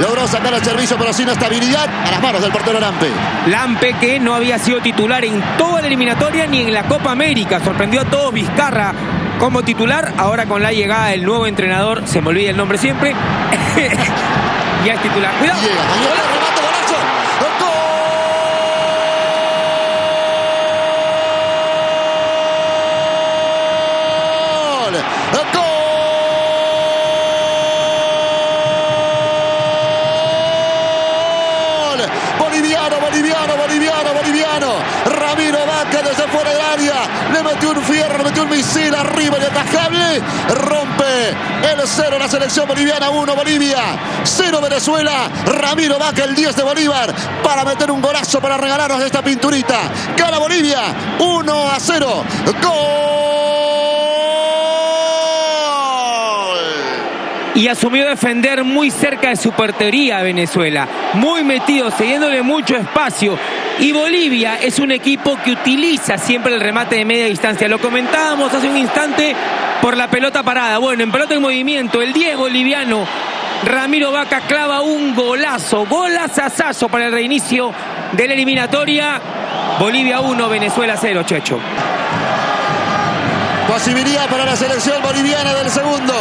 Logró sacar el servicio, pero sin estabilidad a las manos del portero Lampe. Lampe que no había sido titular en toda la eliminatoria ni en la Copa América. Sorprendió a todos Vizcarra como titular. Ahora con la llegada del nuevo entrenador, se me olvida el nombre siempre, ya es titular. Cuidado. ¡Gol! ¡Gol! Ramiro Vaca desde fuera del área. Le metió un fierro, le metió un misil arriba y atajable. Rompe el cero la selección boliviana. 1 Bolivia. 0 Venezuela. Ramiro Vaca, el 10 de Bolívar. Para meter un golazo para regalarnos esta pinturita. Gana Bolivia. 1 a 0. Gol. y asumió defender muy cerca de su portería Venezuela, muy metido, cediéndole mucho espacio. Y Bolivia es un equipo que utiliza siempre el remate de media distancia. Lo comentábamos hace un instante por la pelota parada. Bueno, en pelota en movimiento, el 10 boliviano Ramiro Vaca clava un golazo, golazazazo para el reinicio de la eliminatoria. Bolivia 1, Venezuela 0, Checho. Posibilidad para la selección boliviana del segundo.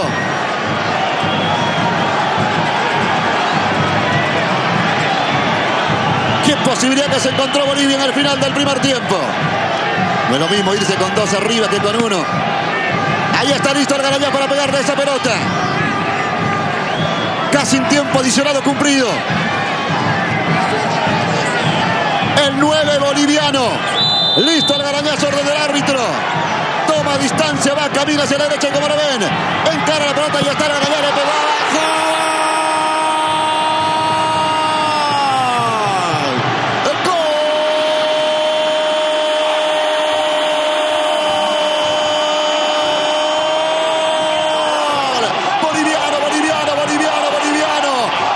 Qué posibilidad que se encontró Bolivia en el final del primer tiempo. No es lo mismo irse con dos arriba que con uno. Ahí está listo el Galavía para pegarle esa pelota. Casi en tiempo adicionado cumplido. El 9 boliviano. Listo el garañazo orden del árbitro. Toma distancia, va, camina hacia la derecha como lo ven. Encara la pelota y está el garañazo. Le pegó abajo. Boliviano, boliviano, boliviano, boliviano.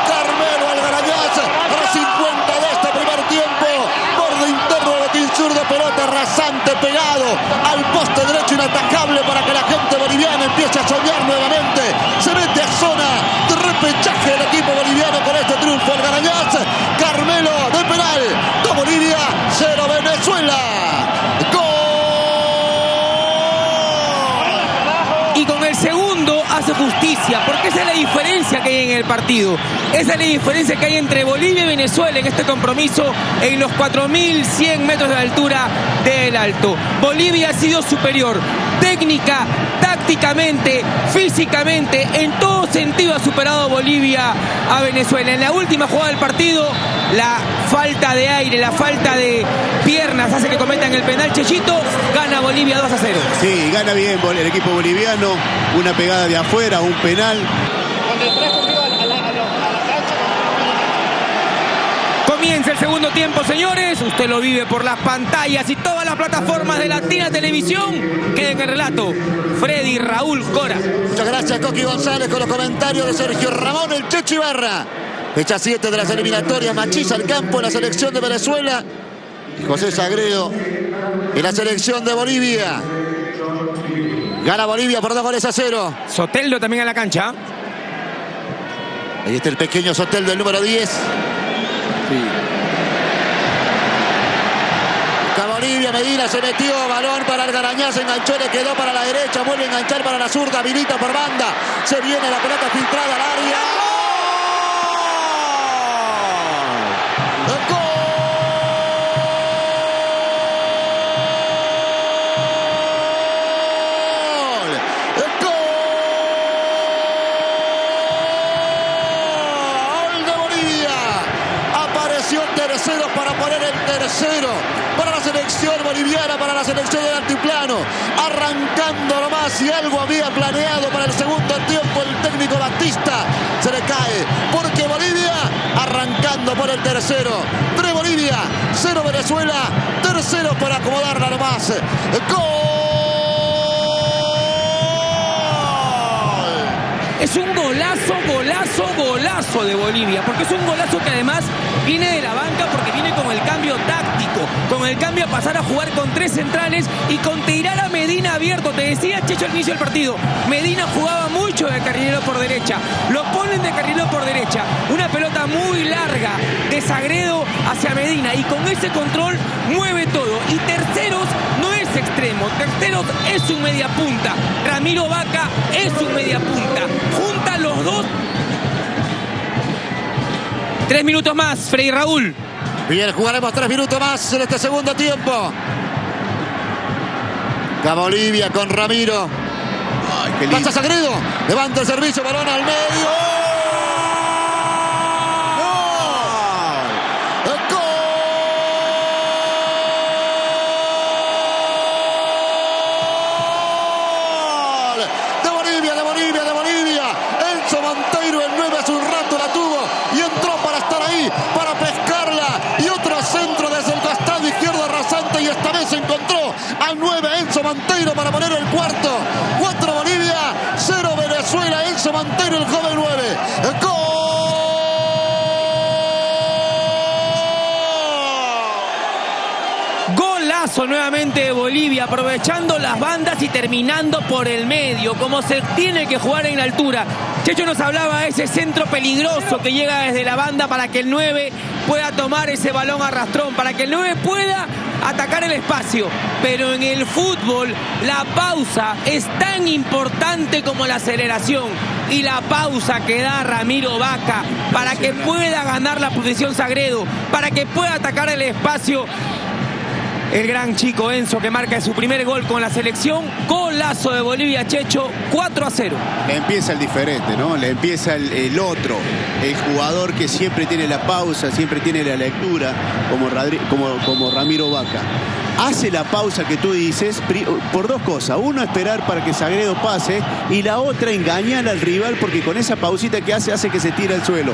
Carmelo Algarañaz a los 50 de este primer tiempo. Borde interno de botín zurdo, pelota rasante al poste derecho inatajable para que la gente boliviana empiece a soñar nuevamente. Se mete a zona de repechaje el equipo boliviano con este triunfo. Algarañaz, Carmelo de penal. De Bolivia, 0 Venezuela. ¡Gol! Y con el segundo justicia, porque esa es la diferencia que hay en el partido. Esa es la diferencia que hay entre Bolivia y Venezuela en este compromiso en los 4.100 metros de altura del alto. Bolivia ha sido superior técnica, tácticamente, físicamente, en todo sentido ha superado Bolivia a Venezuela. En la última jugada del partido, la falta de aire, la falta de piernas hace que cometan el penal. Chechito gana Bolivia 2 a 0. Sí, gana bien el equipo boliviano. Una pegada de afuera, un penal. Comienza el segundo tiempo, señores. Usted lo vive por las pantallas y todas las plataformas de Latina Televisión. Queda en el relato. Freddy Raúl Cora. Muchas gracias, Coqui González, con los comentarios de Sergio Ramón, el Checho Ibarra. Fecha 7 de las eliminatorias, machiza al campo en la selección de Venezuela. Y José Sagredo en la selección de Bolivia. Gana Bolivia por dos goles a cero. Soteldo también a la cancha. Ahí está el pequeño Sotel del número 10. Está Bolivia, Medina se metió, balón para el Garañá, se enganchó, le quedó para la derecha, vuelve a enganchar para la zurda, habilita por banda, se viene la pelota filtrada al área. ¡Gol! ¡Gol! ¡Gol de Bolivia! Apareció tercero para poner el tercero para la selección boliviana, para la selección del altiplano. Arrancando nomás y algo había planeado para el segundo tiempo el técnico Batista. Se le cae porque Bolivia arrancando por el tercero. 3 Bolivia, 0 Venezuela, tercero para acomodarla nomás. ¡Gol! Es un golazo, golazo, golazo de Bolivia, porque es un golazo que además viene de la banca porque viene con el cambio táctico, con el cambio a pasar a jugar con tres centrales y con tirar a Medina abierto. Te decía Checho al inicio del partido, Medina jugaba mucho de carrilero por derecha, lo ponen de carrilero por derecha, una pelota muy larga de Sagredo hacia Medina y con ese control mueve todo. Y terceros no extremo, terceros es un media punta, Ramiro Vaca es un media punta, junta los dos. Tres minutos más, Freddy Raúl. Bien, jugaremos tres minutos más en este segundo tiempo. La Bolivia con Ramiro. Ay, qué lindo. Pasa Sagredo. Levanta el servicio, balón al medio. ¡Gol! De Bolivia, de Bolivia, de Bolivia. Enzo Monteiro, el 9 hace un rato la tuvo y entró para estar ahí, para pescarla. Y otro centro desde el costado izquierdo rasante y esta vez encontró al 9 Enzo Para poner el cuarto. 4 Bolivia, 0 Venezuela. Enzo Monteiro, el joven 9. ¡Gol! Golazo nuevamente de Bolivia, aprovechando las bandas y terminando por el medio, como se tiene que jugar en la altura. Checho nos hablaba de ese centro peligroso que llega desde la banda para que el 9 pueda tomar ese balón arrastrón, para que el 9 pueda atacar el espacio. Pero en el fútbol la pausa es tan importante como la aceleración. Y la pausa que da Ramiro Vaca para que pueda ganar la posición Sagredo, para que pueda atacar el espacio el gran chico Enzo que marca su primer gol con la selección. Golazo de Bolivia, Checho, 4 a 0. Le empieza el diferente, ¿no? Le empieza el, otro, el jugador que siempre tiene la pausa, siempre tiene la lectura, como, como, como Ramiro Vaca. Hace la pausa que tú dices por dos cosas. Uno, esperar para que Sagredo pase y la otra, engañar al rival porque con esa pausita que hace hace que se tire al suelo.